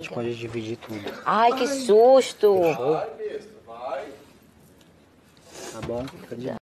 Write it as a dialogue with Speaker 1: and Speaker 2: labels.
Speaker 1: Gente pode dividir tudo.
Speaker 2: Ai, que susto! Fechou?
Speaker 1: Tá bom? Fica de